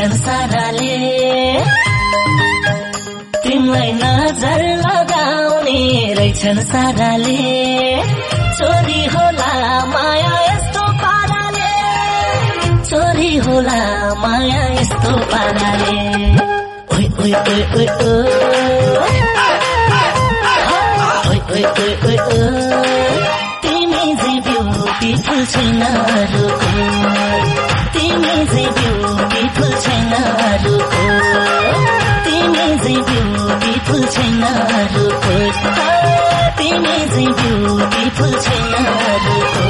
नजर लगाउने रहेछन् साराले तिमीलाई नजर लगाउने रहेछन् साराले। चोरी होला माया यस्तो पाराले। चोरी होला माया यस्तो पाराले। ओइ ओइ ओइ ओइ तिमी चाहिँ छैन अरूको तिमी चाहिँ बिपुल छैन रुखो तिमी जिउ बिपुल छैन तिमी छैन रुखो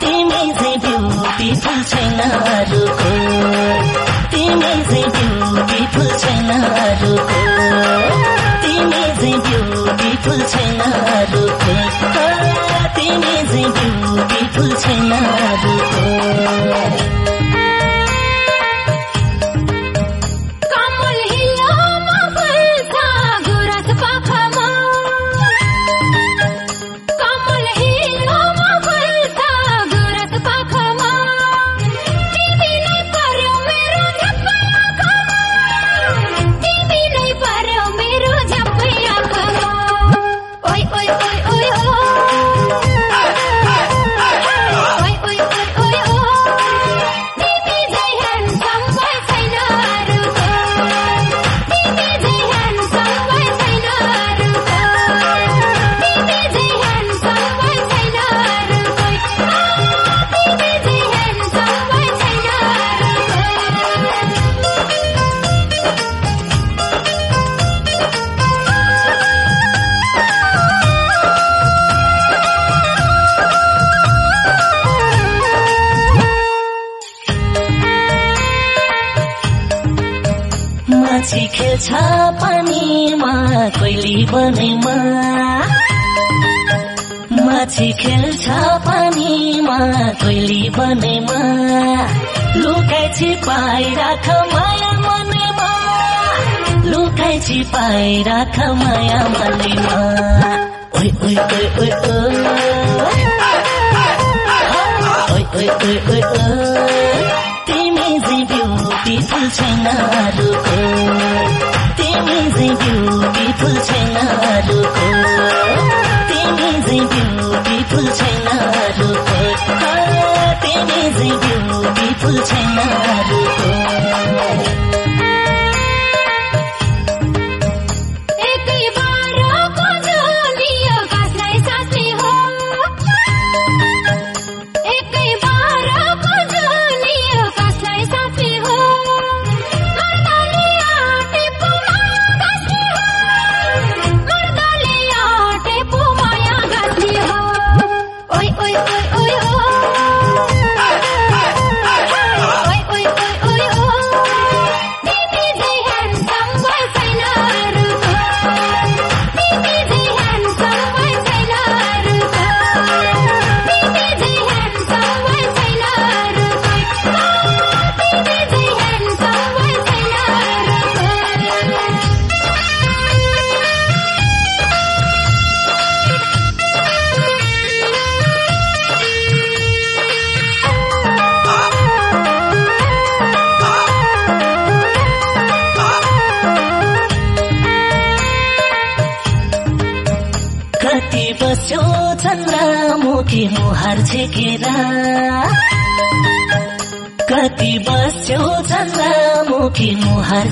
तिमी चाहिँ ब्युटी फुल छैन तिमी छैन तिमी छैन तिमी छैन माछी खेल्छ पानीमा कोइली बनेमा माछी खेल्छ पानीमा कोइली बनेमा लुकाइ छिपाइ राख माया मनेमा लुकाइ छिपाइ राख माया मनेमा ओइ ओइ ओइ ओइ ओइ ओइ ओइ ओइ ओइ ब्युटिफुल छैन तिमी चाहिँ छैन तिमी छैन तिमी चाहिँ छैन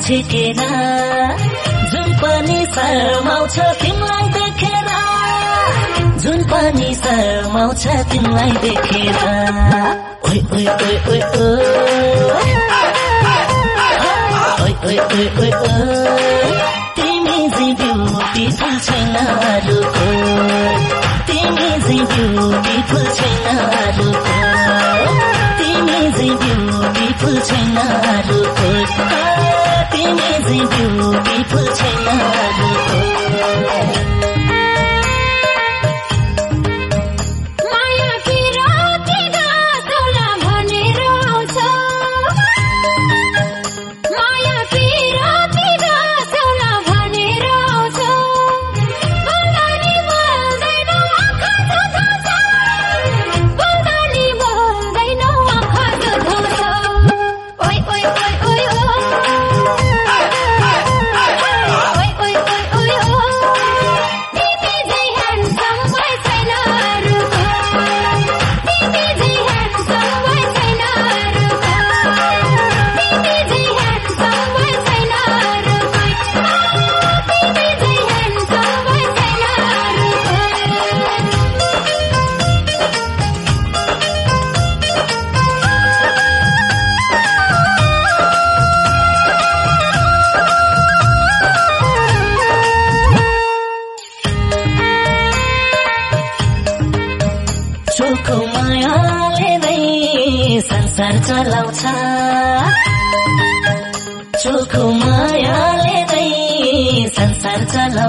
छेकेर जुन पनि शर्माउँछ तिमीलाई देखेर जुन पनि शर्माउँछ तिमीलाई देखेर। ओइ ओइ ओइ ओइ ओइ ओइ तिमी चाहिँ ब्युटिफुल छैन अरूको तिमी चाहिँ ब्युटिफुल छैन अरूको तिमी चाहिँ ब्युटिफुल छैन अरूको तिमी चाहिँ ब्युटिफुल छैन अरूको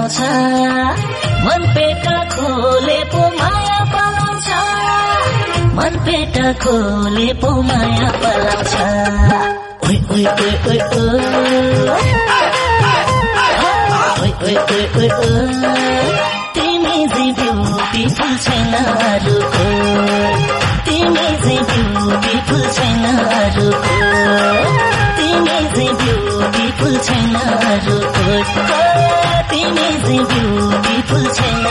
चलाउँछ मन पेट खोले पो माया पलाउँछ। मन पेट खोले पो माया पलाउँछ। ओइ ओइ ओइ ओइ ओइ तिमी चाहिँ ब्युटिफुल छैन अरूको तिमी चाहिँ ब्युटिफुल छैन अरूको तिमी चाहिँ ब्युटिफुल तिमी चाहिँ ब्युटिफुल छैन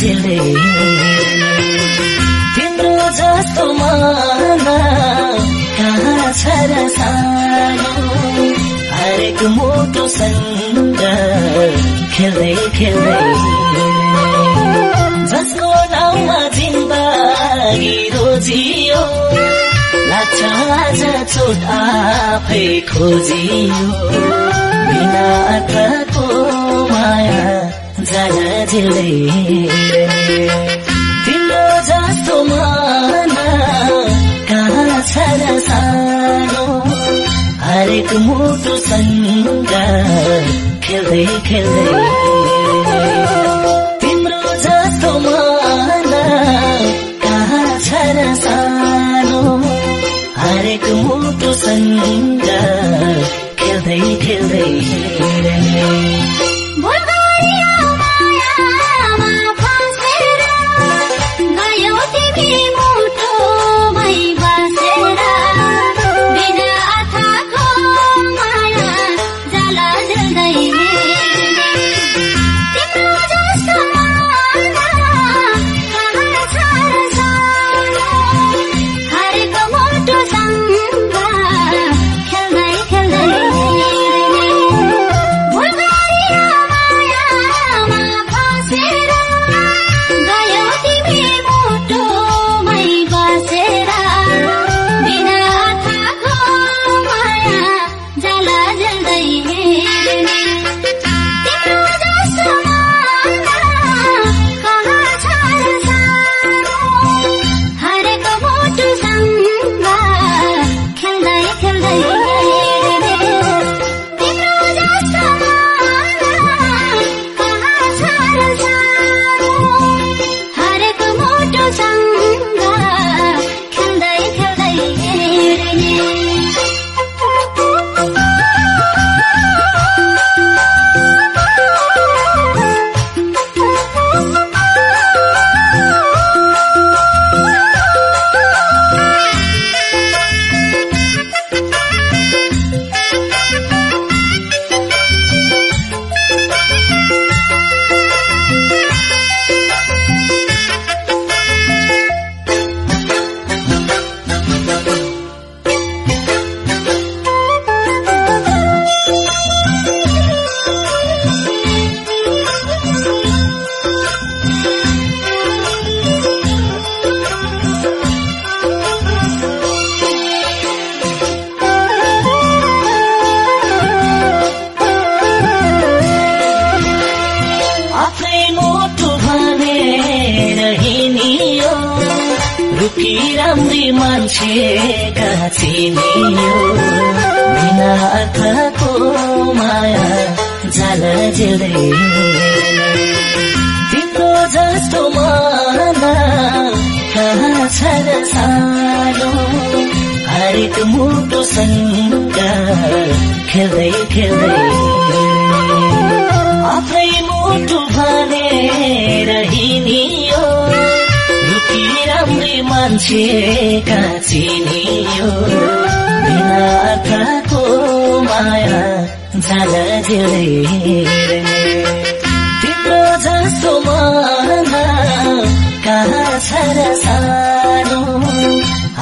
दिले तिम्रो जस्तो माना कहाँ छ र सानो? हरेक मोटोसँग खेल्दै खेल्दै। जसको नाउँमा जिन्दगी रोजियो लाग्छ आज चोट आफै खोजियो। बिना अर्थको माया झरा झिल्दै तिम्रो जस्तो मना कहाँ छ र सानो? हरेक मुटुसँग खेल्दै खेल्दै। तिम्रो जस्तो मना कहाँ छ र सानो? हरेक मुटुसँग खेल्दै खेल्दै।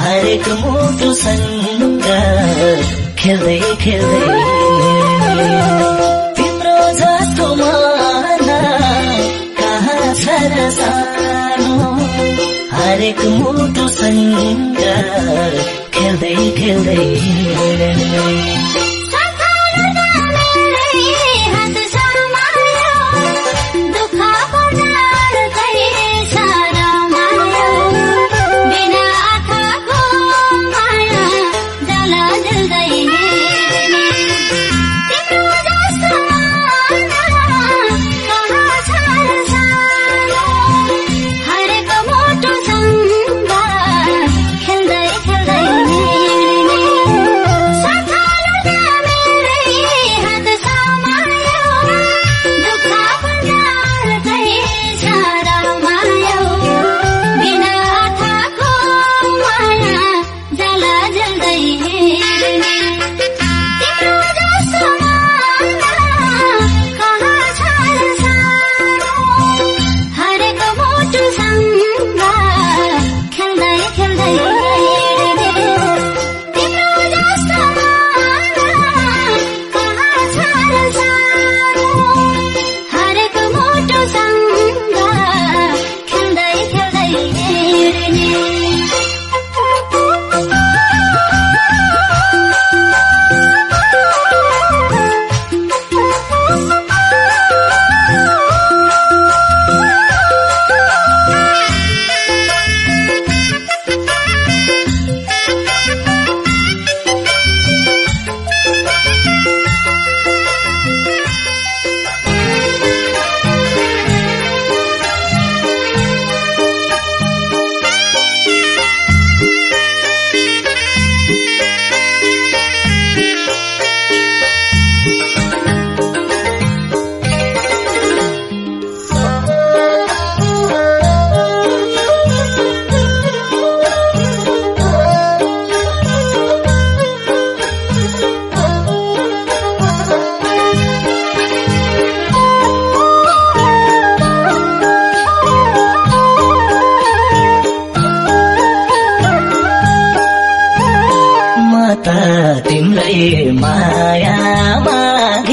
हरेक मुटु सङ्ग खेल्दै खेल्दै। तिम्रो जस्तो माना कहाँ छ र सानो? हरेक मुटुसँग खेल्दै खेल्दै।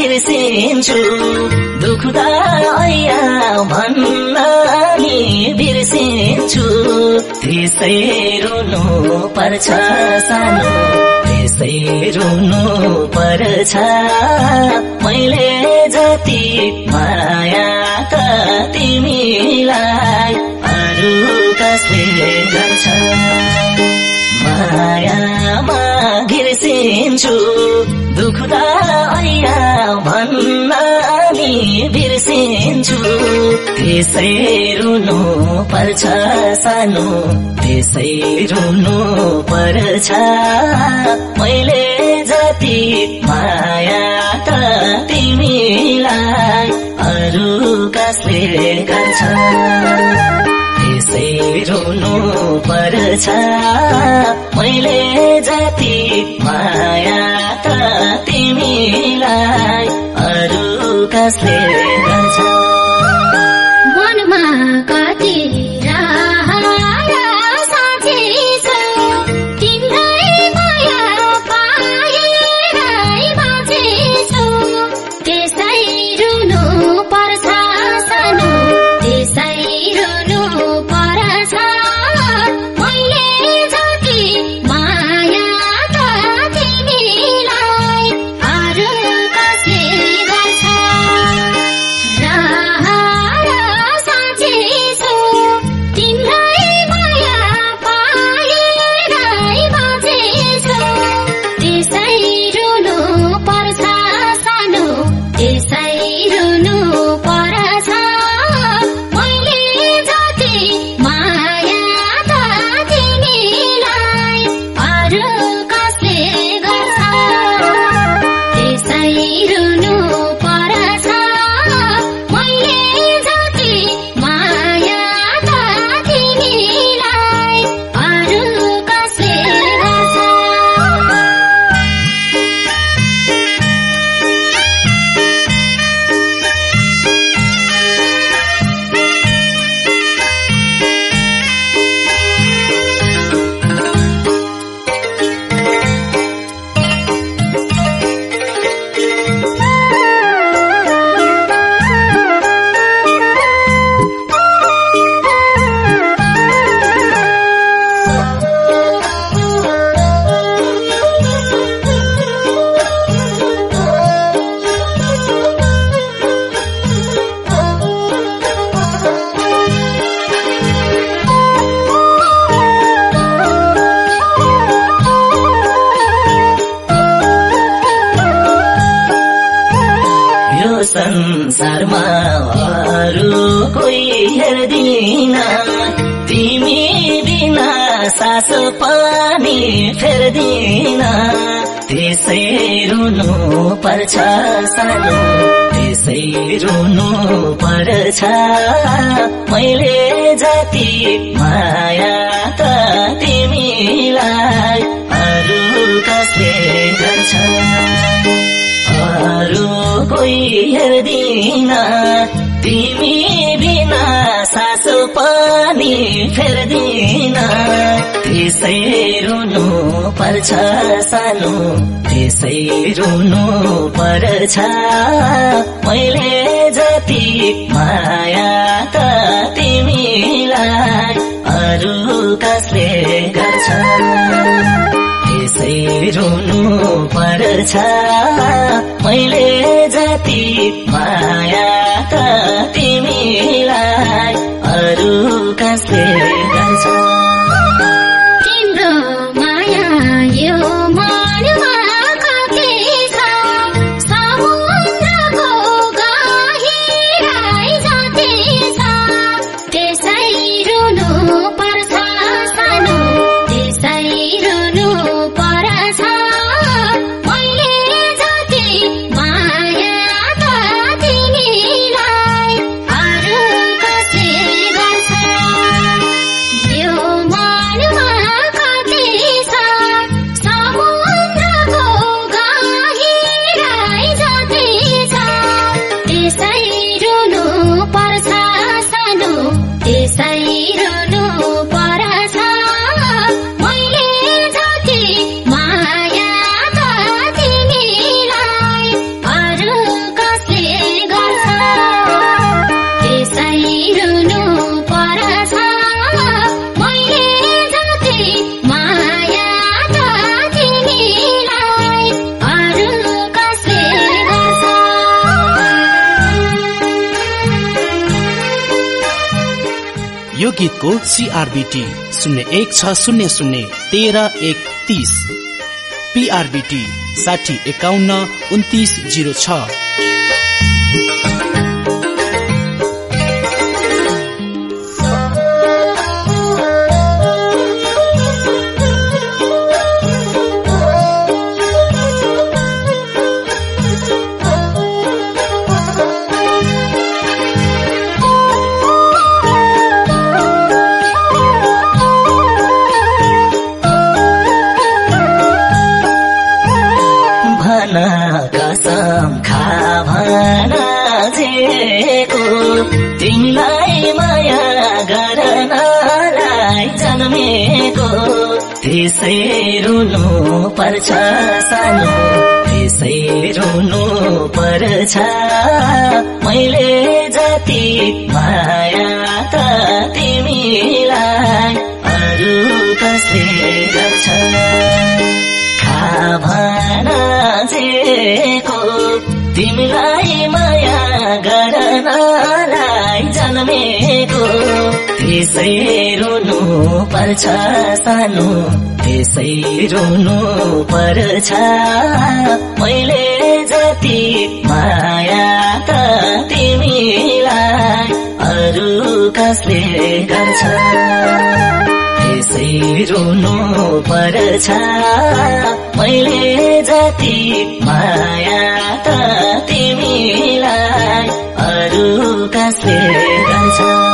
घिर्सिन्छु दुख्दा ऐया भन्न नि बिर्सिन्छु त्यसै रुनु पर्छ सानो त्यसै रुनु पर्छ मैले जति माया तिमीलाई अरू कसले गर्छ मायामा घिर्सिन्छु दुख्दा भन्न नि बिर्सिन्छु। त्यसै रुनु पर्छ सानो त्यसै रुनु पर्छ। मैले जति माया त तिमीलाई अरू कसले गर्छ? रुनु पर्छ मैले जति माया त तिमीलाई अरू कसले गर्छ पर्छ मैले जति माया त तिमीलाई अरू कसले गर्छ? अरू कोही हेर्दिन तिमी बिना सास पनि फेर्दिन। त्यसै रुनु पर्छ सानो त्यसै रुनु पर्छ। मैले गर्छ। त्यसै रुनु पर्छ। मैले जति माया त तिमीलाई अरू कसले गर्छ? गीतको सिआरबिटी शून्य एक छ शून्य शून्य तेह्र एक तिस। पिआरबिटी साठी एकाउन्न उन्तिस जिरो छ। त्यसै रुनु पर्छ सानो। त्यसै रुनु पर्छ। मैले जति माया त तिमीलाई अरू कसले गर्छ? भन जेको तिमीलाई माया गर्नलाई जन्मेको। त्यसै रुनु पर्छ सानो। त्यसै रुनु पर्छ। मैले जति माया त तिमीलाई अरू कसले गर्छ? त्यसै रुनु पर्छ। मैले जति माया त तिमीलाई अरू कसले गर्छ?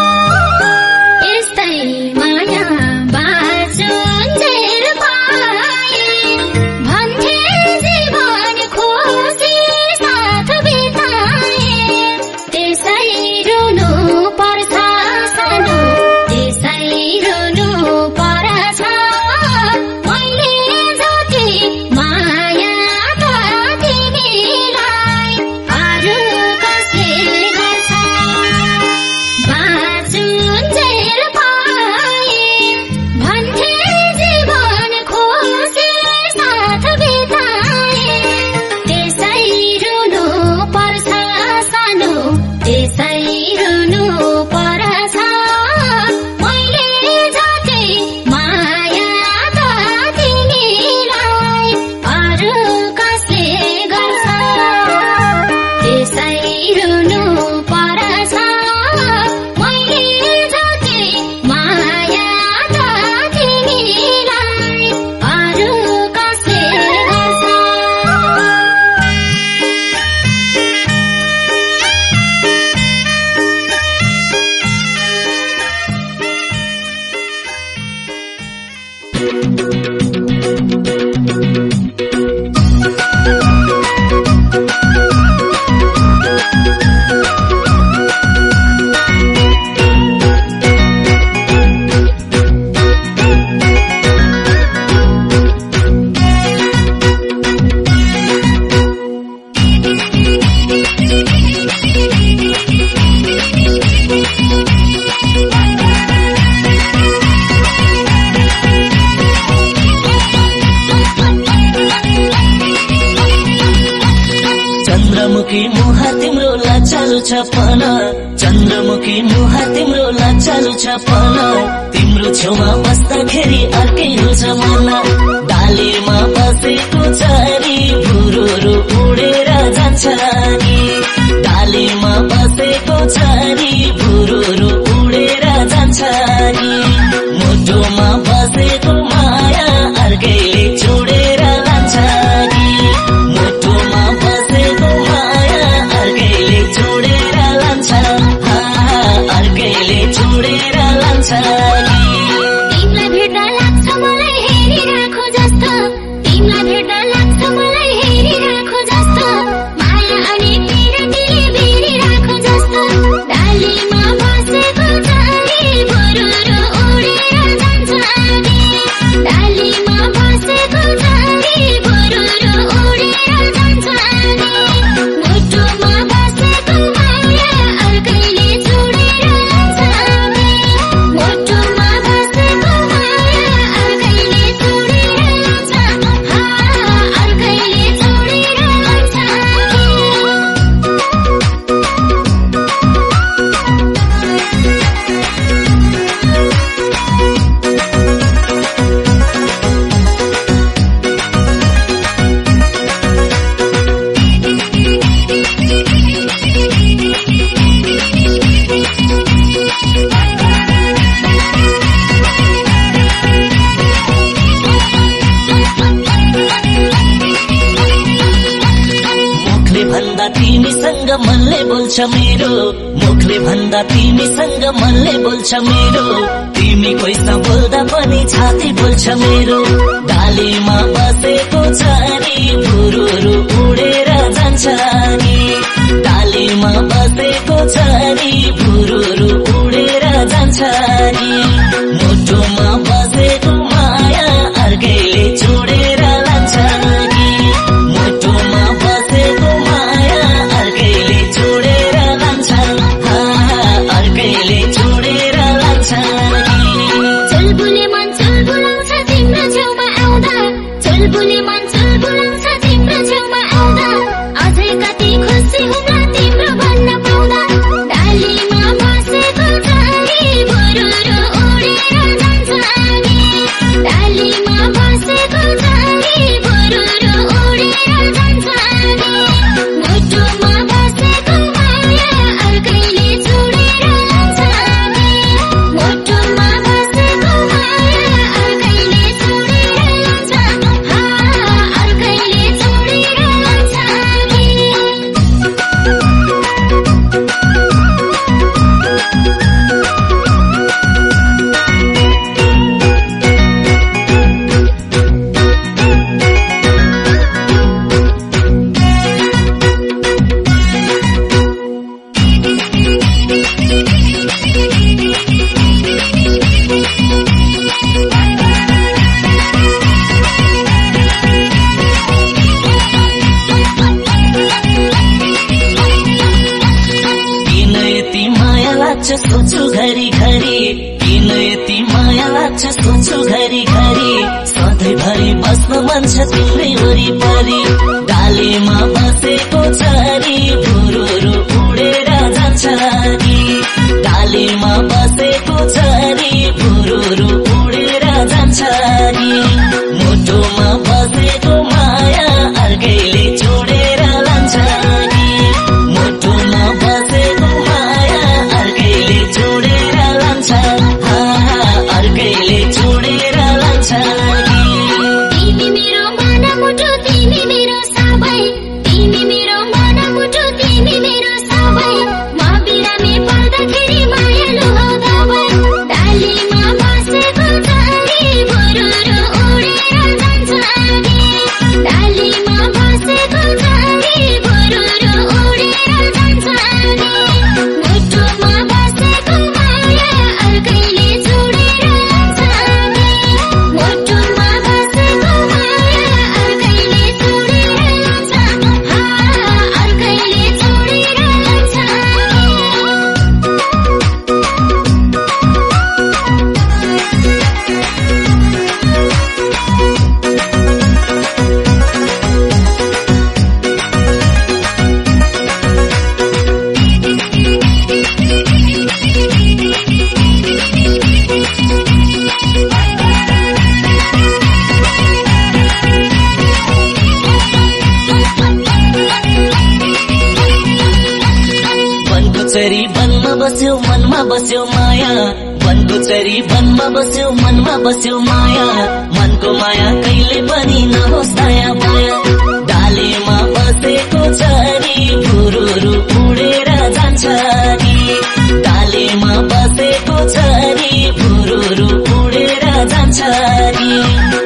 सानो तिम्रो लाचालु छपन तिम्रो छेउमा बस्दाखेरि अर्कै हुन्छ मन डालीमा बसेको चरी भुरोरो उडेर जान्छ नि डालीमा बसेको चरी भुरोरो उडेर बोल्छ मेरो तिमी कोही बोल्दा पनि छाती बोल्छ मेरो डालीमा चरी बनमा बस्यो मनमा बस्यो माया। वनको चरी वनमा बस्यो मनमा बस्यो माया। मनको माया कहिले पनि नहोस् माया माया। डालेमा बसेको चरी गुरुहरू उडेर जान्छ नि। डालेमा बसेको चरी गुरुहरू उडेर जान्छ नि।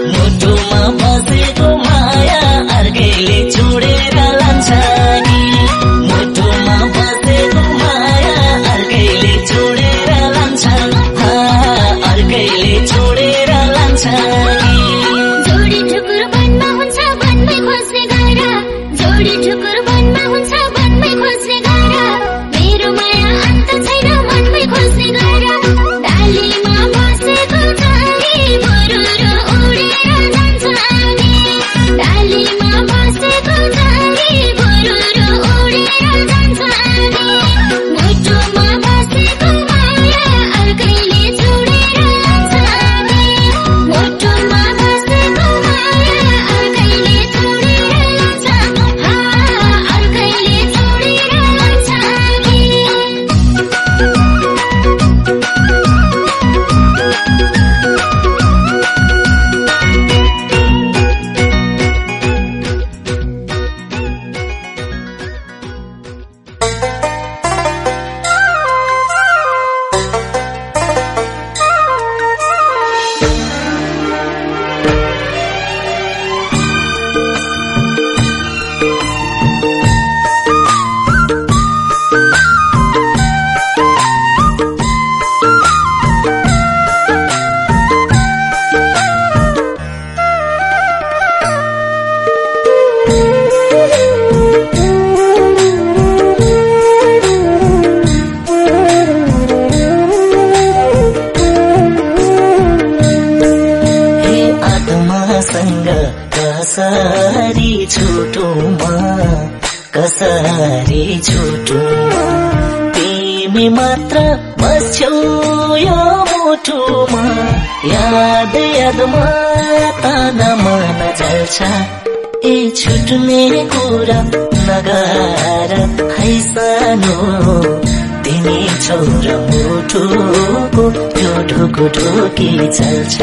मुठुको यो ढुकु ढुकी चल्छ।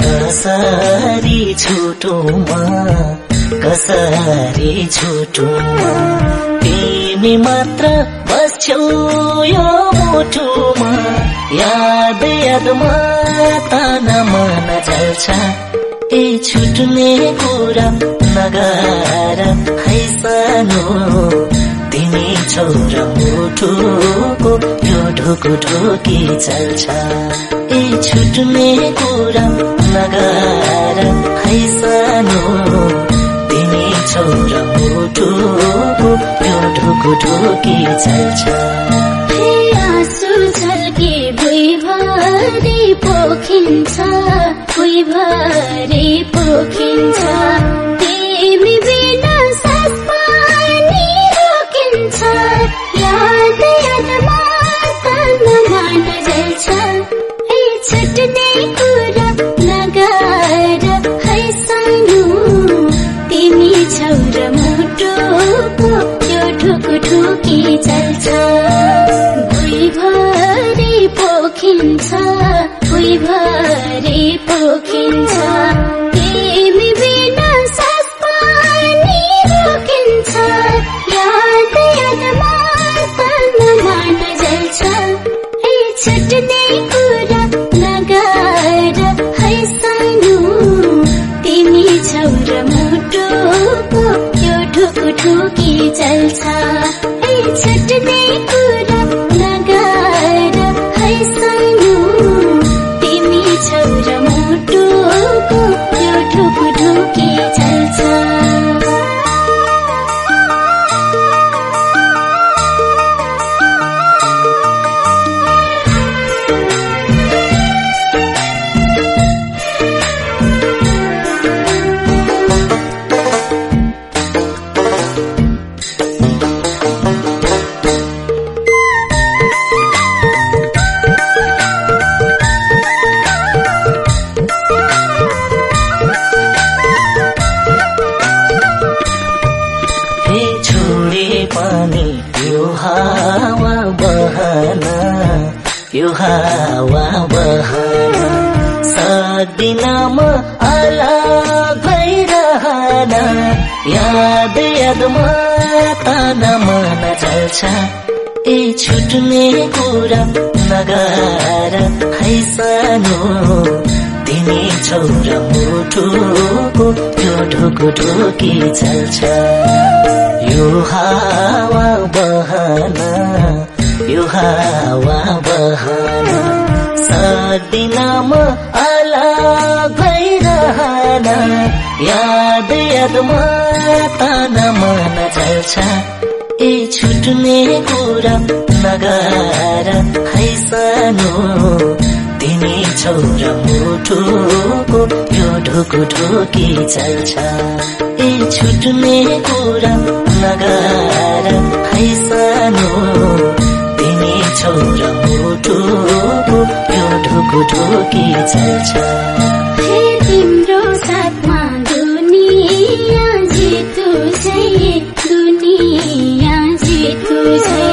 कसरी छुटुमा कसरी छुटुमा तिमी मात्र बस्छौ यो मुठुमा। याद यादमा तान मन जल्छ ए छुट्ने कुरा नगार है सानो। तिमी छौर मुठुको यो ढुकु ढुकी चल्छ। ए छुट्ने कुरा नगार है सानो तिमी छौर मुठुको यो ढुकु ढुकी चल्छ आँसु झल्के भुइँभरि पोखिन्छ भुइँभरि पोखिन्छ। भुइँभरि पोखिन्छ भुइँभरि पोखिन्छ। ठुकी याद यादमा तान मन चल्छ ए छुट्ने कुरा नगार है सानो। तिमी छौर मुठुको यो ढुकु ढुकी चल्छ यो हावा बहन यो हावा बहन। सक्दिन म अलग भइरहन याद यादमा तान मन चल्छ ए छुट्ने कुरा नगार है सानो तिमी छौर मुठुको यो ढुकु ढुकी चल्छ। ए छुट्ने कुरा नगार है सानो तिमी छौर मुठुको यो ढुकु ढुकी चल्छ। जितु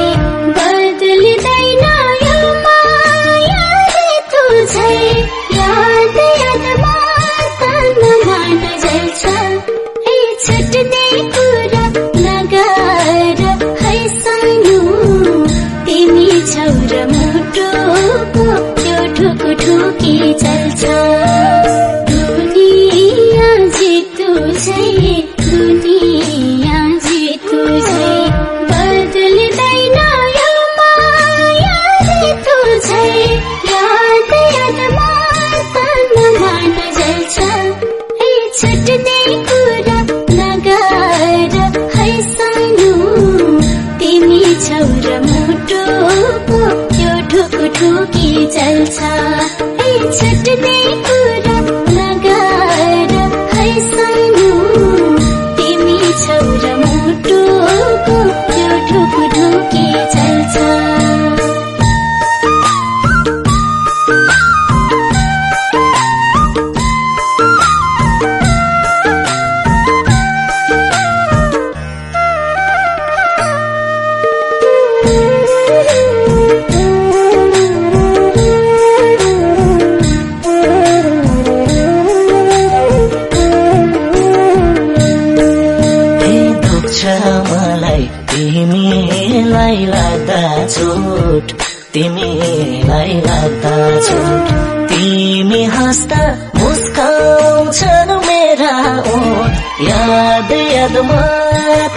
झुट तिमीलाई लाग्दा झुट तिमी हाँस्दा मुस्काउँछन् मेरा ओठ। याद यादमा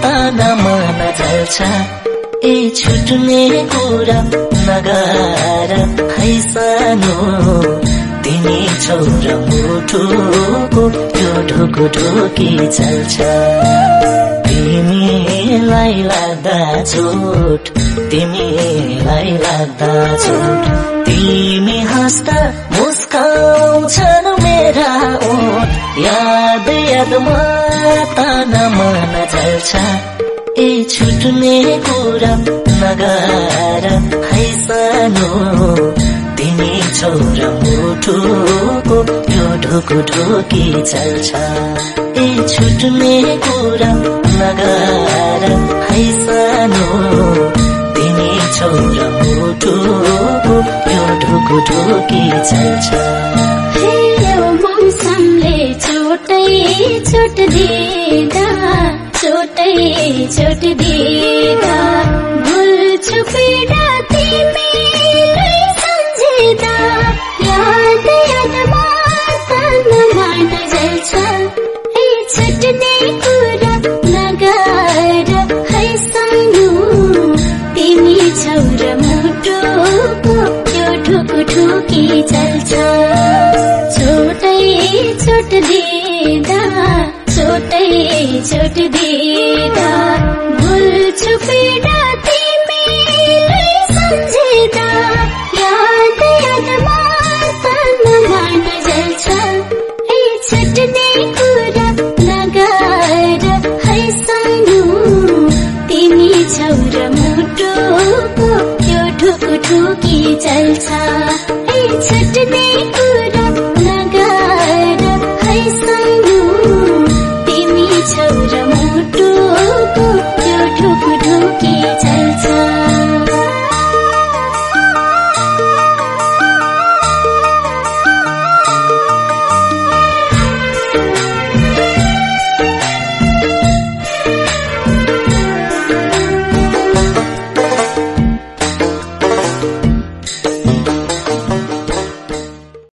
ताना मन चल्छ ए छुट्ने कुरा नगार है सानो। तिमी छोरा मुठुको त्यो ढुकु ढुकी चल्छ। तिमीलाई लाग्दा झुट तिमीलाई लाग्दा झुट तिमी हाँस्दा मुस्काउँछन् मेरा ओठ। याद यादमा ताना मन चल्छ ए छुट्ने कुरा नगार। है सानो तिमी छोरा मुठुको यो ढुकु चल्छ। ए छुट्ने कुरा नगार है सानो तिमी छोरा मुठुको यो ढुकु चल्छ। मौसमले छोटै छोट दिँदा छोटै छोट दिँदा भुल्छु पीडा तिमीलाई